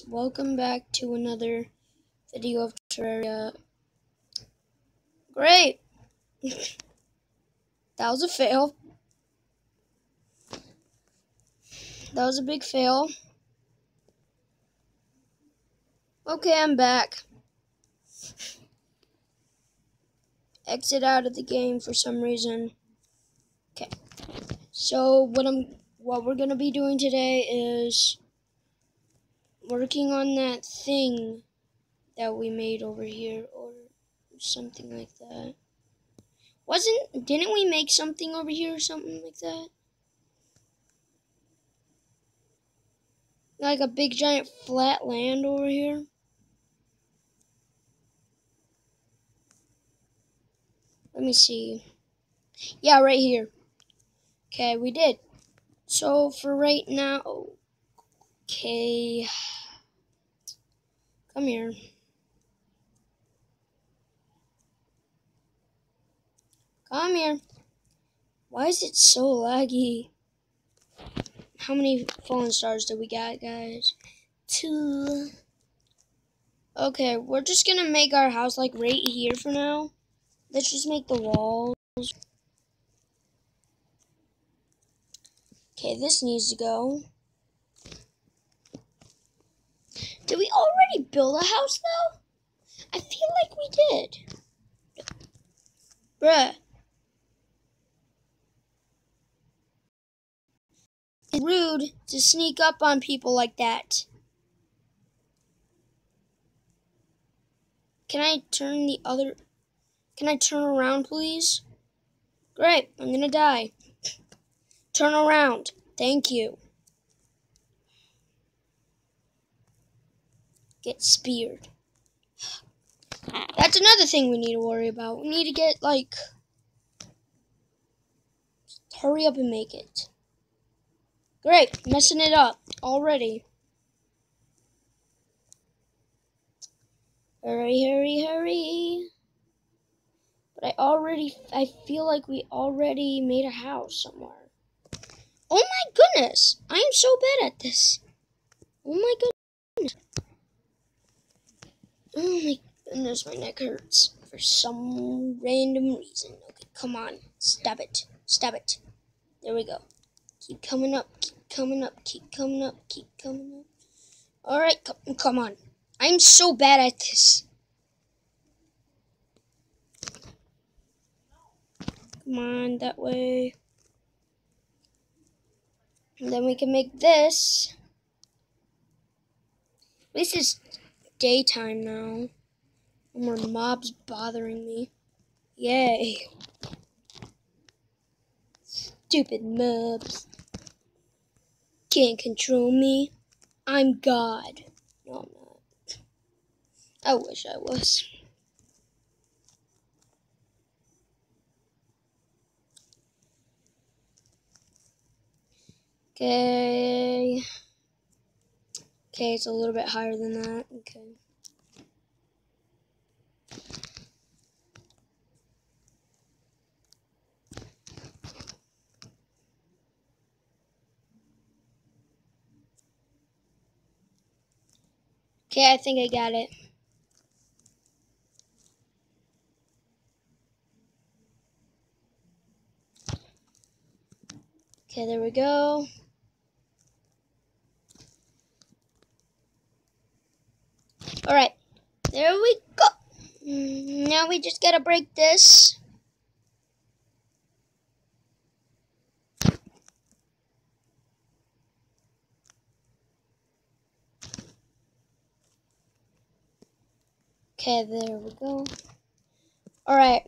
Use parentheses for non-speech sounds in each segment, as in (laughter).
welcome back to another video of Terraria. Great! (laughs) that was a fail. That was a big fail. Okay, I'm back. Exit out of the game for some reason. Okay. So what I'm what we're gonna be doing today is working on that thing that we made over here or something like that. Wasn't didn't we make something over here or something like that? Like a big giant flat land over here. Let me see. Yeah, right here. Okay, we did. So for right now, okay. Come here. Come here. Why is it so laggy? How many fallen stars do we got, guys? Two. Okay, we're just gonna make our house like right here for now. Let's just make the walls. Okay, this needs to go. Did we already build a house, though? I feel like we did. Bruh. It's rude to sneak up on people like that. Can I turn the other... Can I turn around, please? Great, I'm gonna die. Turn around. Thank you. Get speared. That's another thing we need to worry about. We need to get, like, hurry up and make it. Great, messing it up already. Hurry, hurry, hurry. But I already, I feel like we already made a house somewhere. Oh my goodness, I am so bad at this. Oh my goodness. Oh my goodness, my neck hurts for some random reason. Okay, come on. Stab it. Stab it. There we go. Keep coming up. Keep coming up. Keep coming up. Keep coming up. Alright, come, come on. I'm so bad at this. Come on, that way. And then we can make this. This is daytime now. No more mobs bothering me. Yay. Stupid mobs. Can't control me. I'm God. No, I'm not. I wish I was. Okay. Okay, it's a little bit higher than that. Okay. Okay, I think I got it. Okay, there we go. Alright, there we go. Now we just gotta break this. Okay, there we go. Alright.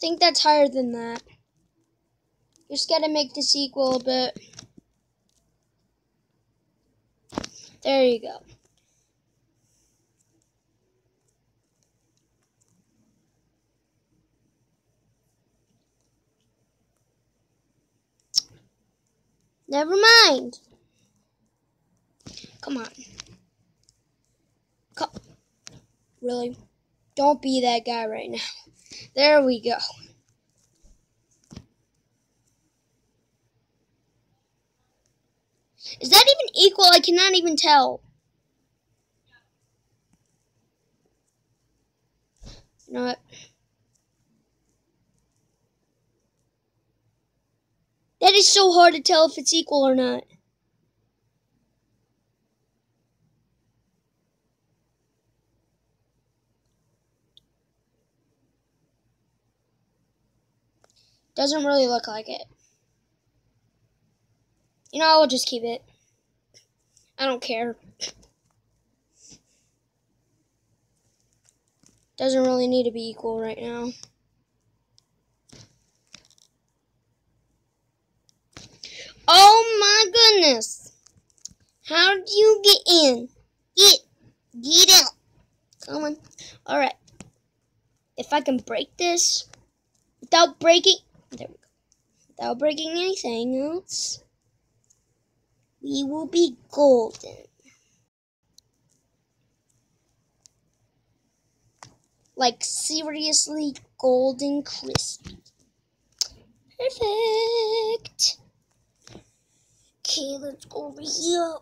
Think that's higher than that. Just gotta make this equal a bit. There you go. Never mind. Come on. Come. Really? Don't be that guy right now. There we go. Is that even equal? I cannot even tell. You know what? That is so hard to tell if it's equal or not. Doesn't really look like it. You know, I'll just keep it. I don't care. Doesn't really need to be equal right now. Oh my goodness. How do you get in? Get, get out. Come on. Alright. If I can break this without breaking, there we go. Without breaking anything else, we will be golden. Like seriously golden crispy. Perfect. Okay, let's go over here.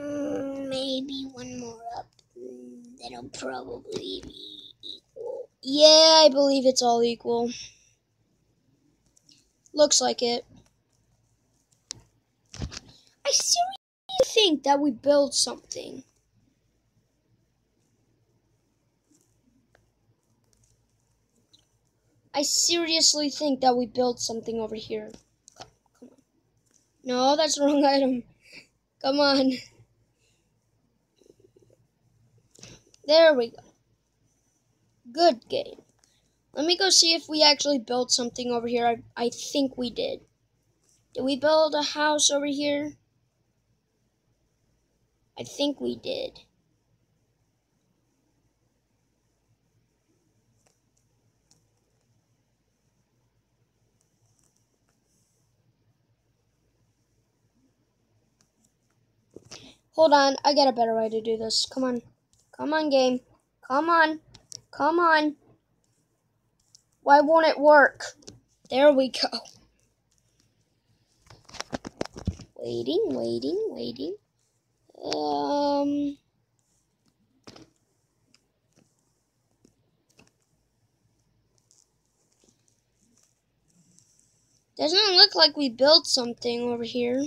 Mm, maybe one more up. Mm, that'll probably be equal. Yeah, I believe it's all equal. Looks like it. I seriously think that we build something. I seriously think that we built something over here. Come on. No, that's the wrong item. Come on. There we go. Good game. Let me go see if we actually built something over here. I, I think we did. Did we build a house over here? I think we did. Hold on, I got a better way to do this. Come on. Come on, game. Come on. Come on. Why won't it work? There we go. Waiting, waiting, waiting. Um... Doesn't look like we built something over here.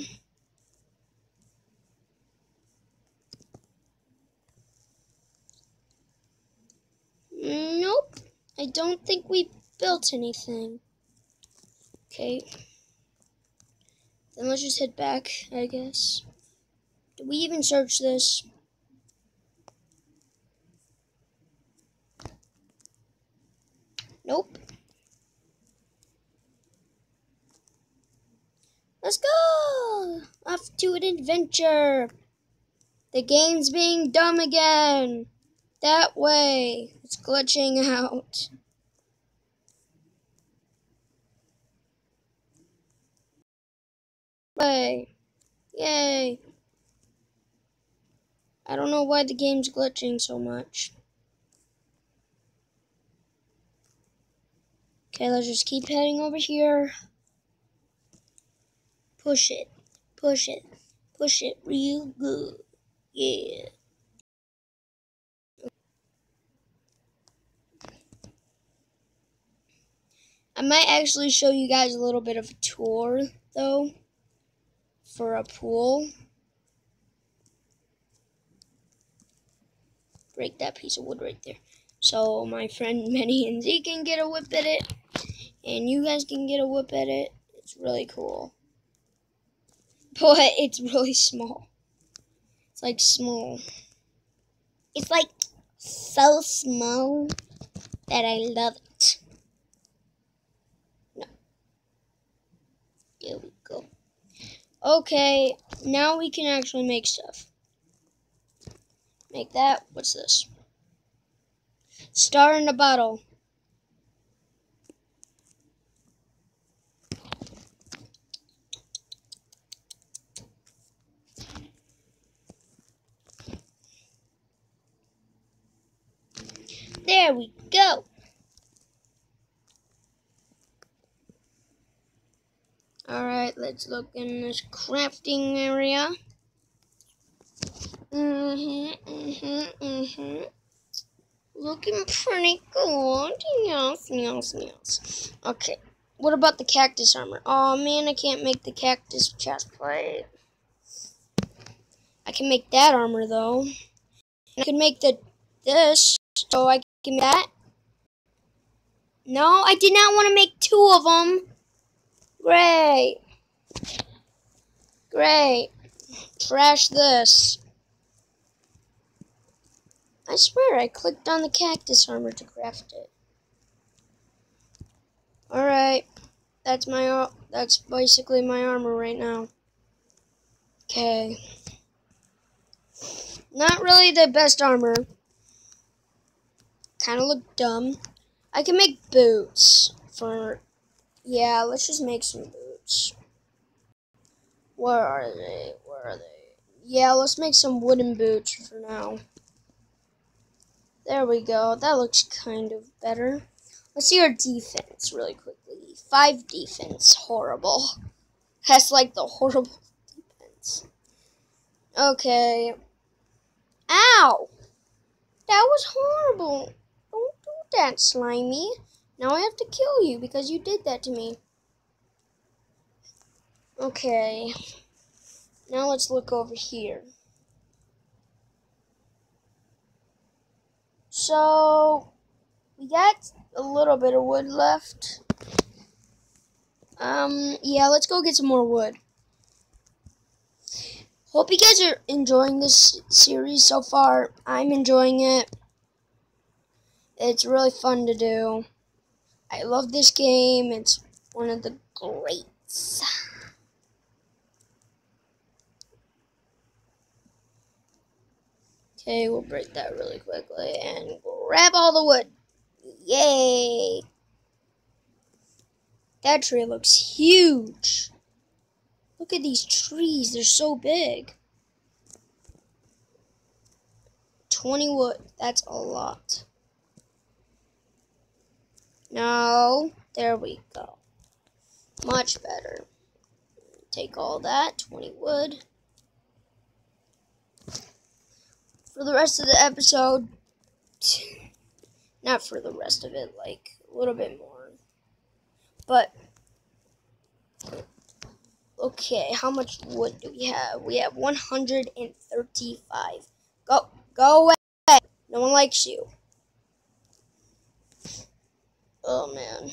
Nope. I don't think we built anything. Okay. Then let's just head back, I guess. Did we even search this? Nope. Let's go! Off to an adventure! The game's being dumb again! That way! It's glitching out. Yay! Yay! I don't know why the game's glitching so much. Okay, let's just keep heading over here. Push it. Push it. Push it real good. Yeah. I might actually show you guys a little bit of a tour, though, for a pool. Break that piece of wood right there. So my friend (laughs) Manny and Z can get a whip at it, and you guys can get a whip at it. It's really cool. But it's really small. It's like small. It's like so small that I love it. No. There we go. Okay, now we can actually make stuff. Make that. What's this? Star in a bottle. There we go. Alright, let's look in this crafting area. Mm-hmm, mm-hmm, mm-hmm. Looking pretty good. Yes, yes, yes. Okay. What about the cactus armor? Oh man, I can't make the cactus chest plate. I can make that armor though. I can make the this, so I can make that. No, I did not want to make two of them. Great. Great. Trash this. I swear I clicked on the cactus armor to craft it. Alright. That's my that's basically my armor right now. Okay. Not really the best armor. Kind of look dumb. I can make boots for yeah, let's just make some boots. Where are they? Where are they? Yeah, let's make some wooden boots for now. There we go. That looks kind of better. Let's see our defense really quickly. Five defense. Horrible. That's like the horrible defense. Okay. Ow! That was horrible. Don't do that, Slimy. Now I have to kill you because you did that to me. Okay. Now let's look over here. So, we got a little bit of wood left. Um, yeah, let's go get some more wood. Hope you guys are enjoying this series so far. I'm enjoying it. It's really fun to do. I love this game. It's one of the greats. Okay, we'll break that really quickly and grab all the wood. Yay! That tree looks huge. Look at these trees. They're so big. 20 wood. That's a lot. No. There we go. Much better. Take all that. 20 wood. for the rest of the episode. (laughs) Not for the rest of it, like a little bit more. But okay, how much wood do we have? We have 135. Go go away. No one likes you. Oh man.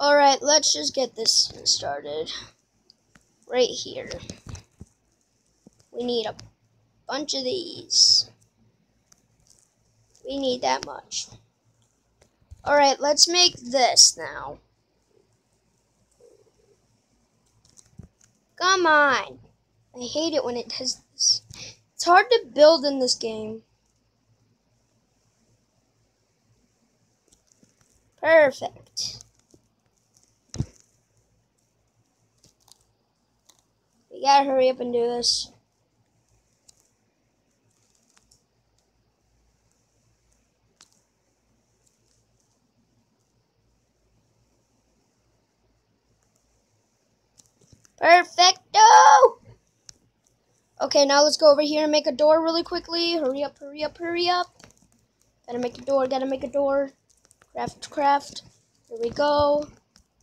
Alright, let's just get this started. Right here. We need a bunch of these. We need that much. Alright, let's make this now. Come on. I hate it when it does this. It's hard to build in this game. Perfect. We gotta hurry up and do this. Perfecto! Okay, now let's go over here and make a door really quickly. Hurry up, hurry up, hurry up. Gotta make a door, gotta make a door. Craft, craft. Here we go.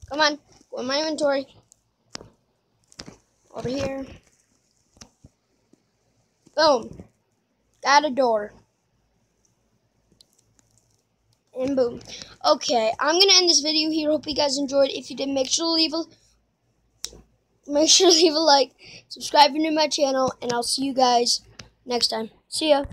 Come on, go in my inventory. Over here. Boom. Got a door. And boom. Okay, I'm gonna end this video here. Hope you guys enjoyed. If you did, make sure to leave a make sure to leave a like, subscribe to my channel, and I'll see you guys next time. See ya.